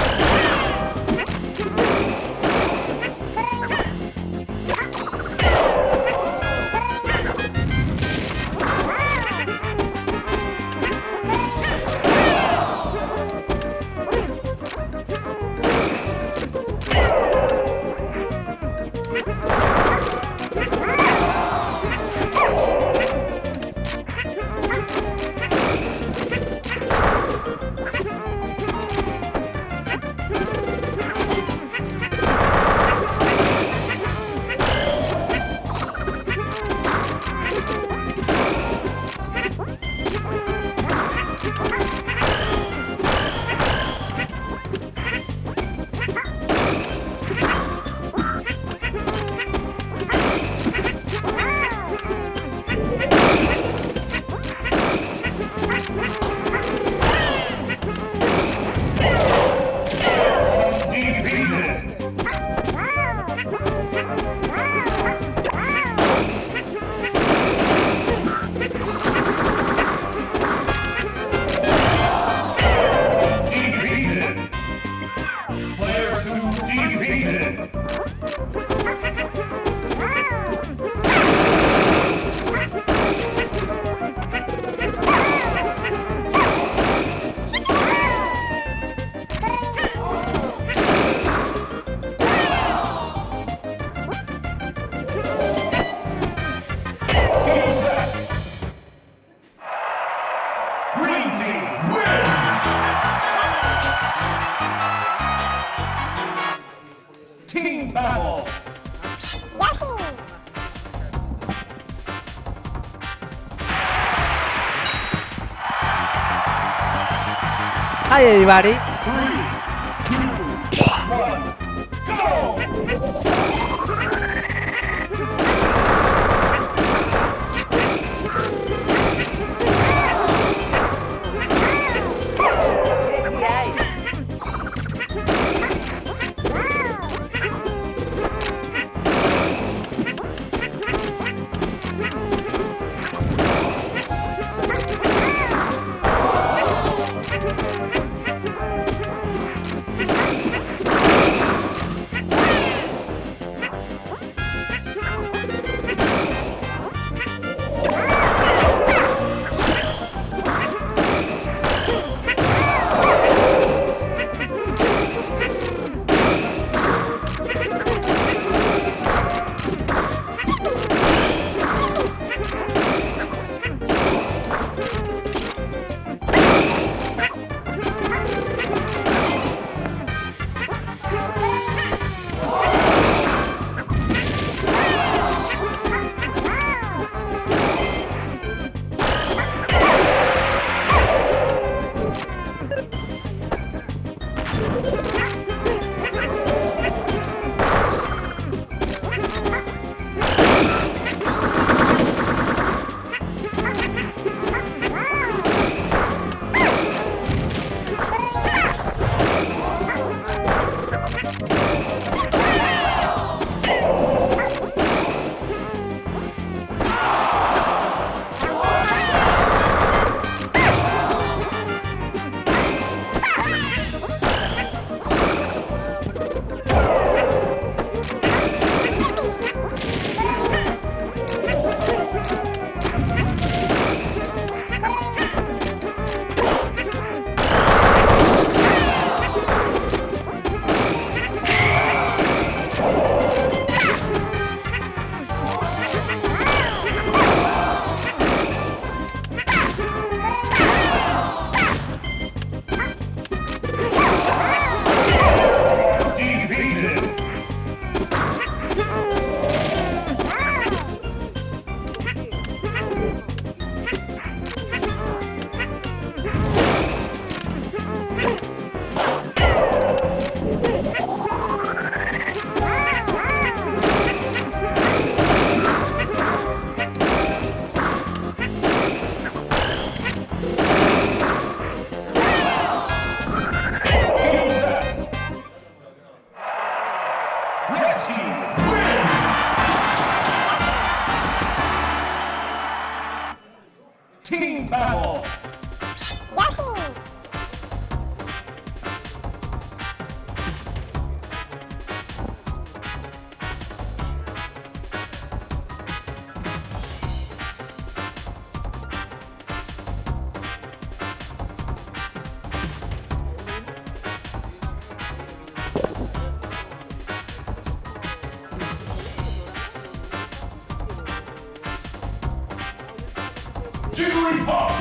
Okay. Team battle. Hi everybody. Three, two, one, go! Jigglypuff.